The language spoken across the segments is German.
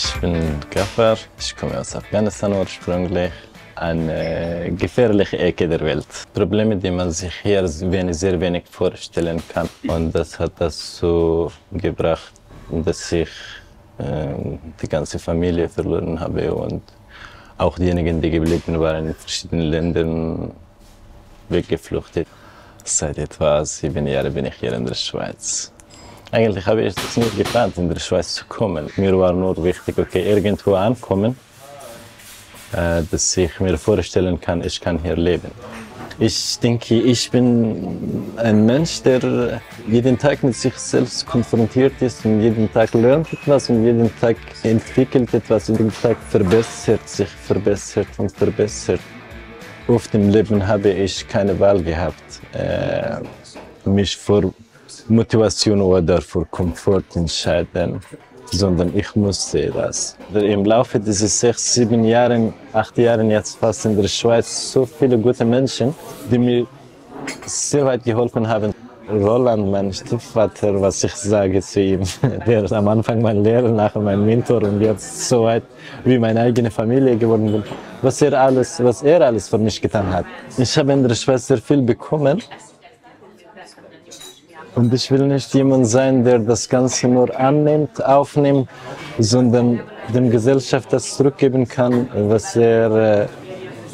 Ich bin Gaffer, ich komme aus Afghanistan ursprünglich. Eine gefährliche Ecke der Welt. Probleme, die man sich hier sehr wenig vorstellen kann. Und das hat dazu gebracht, dass ich äh, die ganze Familie verloren habe und auch diejenigen, die geblieben waren, in verschiedenen Ländern weggefluchtet. Seit etwa sieben Jahren bin ich hier in der Schweiz. Eigentlich habe ich es nicht geplant, in der Schweiz zu kommen. Mir war nur wichtig, okay, irgendwo ankommen, äh, dass ich mir vorstellen kann, ich kann hier leben. Ich denke, ich bin ein Mensch, der jeden Tag mit sich selbst konfrontiert ist und jeden Tag lernt etwas und jeden Tag entwickelt etwas und jeden Tag verbessert sich, verbessert und verbessert. Oft im Leben habe ich keine Wahl gehabt, äh, mich vor Motivation oder für Komfort entscheiden, sondern ich musste das. Im Laufe dieser sechs, sieben Jahren, acht Jahren jetzt fast in der Schweiz so viele gute Menschen, die mir sehr weit geholfen haben. Roland, mein Stiefvater, was ich sage zu ihm, der ist am Anfang mein Lehrer, nachher mein Mentor und jetzt so weit wie meine eigene Familie geworden bin. Was er alles, was er alles für mich getan hat. Ich habe in der Schweiz sehr viel bekommen. Und ich will nicht jemand sein, der das Ganze nur annimmt, aufnimmt, sondern dem Gesellschaft das zurückgeben kann, was er äh,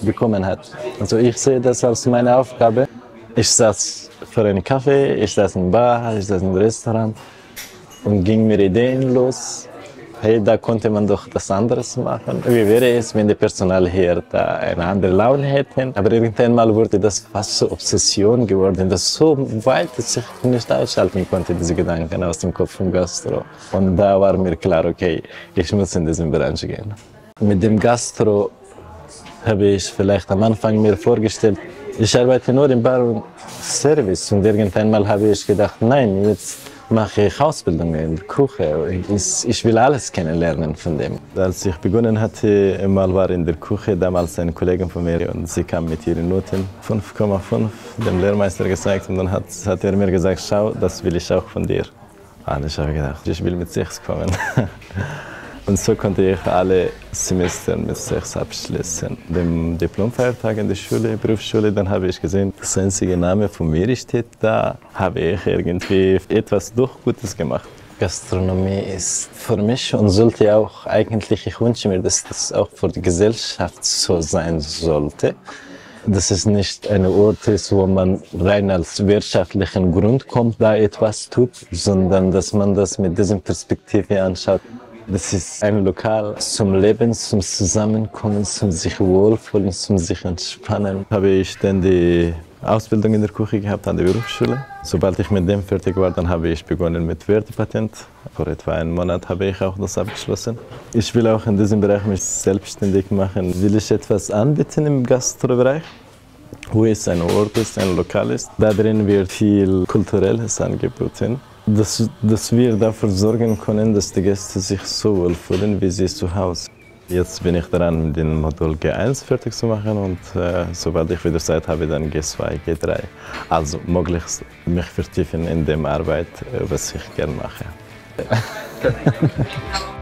bekommen hat. Also ich sehe das als meine Aufgabe. Ich saß für einen Kaffee, ich saß in Bar, ich saß im Restaurant und ging mir Ideen los. Hey, da konnte man doch das anderes machen. Wie wäre es, wenn die Personal hier da eine andere Laune hätten? Aber irgendwann mal wurde das fast so Obsession geworden, das so weit, dass ich nicht ausschalten konnte, diese Gedanken aus dem Kopf vom Gastro. Und da war mir klar, okay, ich muss in diesen Bereich gehen. Mit dem Gastro habe ich vielleicht am Anfang mir vorgestellt, ich arbeite nur im Bar und Service und irgendwann mal habe ich gedacht, nein, jetzt mache ich Ausbildung in der Küche. Ich, ich, will alles kennenlernen von dem. Als ich begonnen hatte, mal war in der Küche damals eine Kollegin von mir und sie kam mit ihren Noten 5,5 dem Lehrmeister gezeigt und dann hat, hat er mir gesagt, schau, das will ich auch von dir. Und ich habe gedacht, ich will mit 6 kommen. Und so konnte ich alle Semester mit sechs abschließen. Dem Diplomfeiertag in der Schule, Berufsschule, dann habe ich gesehen, das einzige Name von mir steht da, habe ich irgendwie etwas doch Gutes gemacht. Gastronomie ist für mich und sollte auch eigentlich, ich wünsche mir, dass das auch für die Gesellschaft so sein sollte. Dass es nicht ein Ort ist, wo man rein als wirtschaftlichen Grund kommt, da etwas tut, sondern dass man das mit dieser Perspektive anschaut. Das ist ein Lokal zum Leben, zum Zusammenkommen, zum sich wohlfühlen, zum sich entspannen. Habe ich dann die Ausbildung in der Küche gehabt an der Berufsschule. Sobald ich mit dem fertig war, dann habe ich begonnen mit Wertepatent. Vor etwa einem Monat habe ich auch das abgeschlossen. Ich will auch in diesem Bereich mich selbstständig machen. Will ich etwas anbieten im Gastrobereich? wo es ein Ort ist, ein Lokal ist. Da drin wird viel Kulturelles angeboten dass, dass wir dafür sorgen können, dass die Gäste sich so wohl fühlen, wie sie zu Hause. Jetzt bin ich daran, den Modul G1 fertig zu machen und äh, sobald ich wieder Zeit habe, dann G2, G3. Also möglichst mich vertiefen in der Arbeit, äh, was ich gerne mache.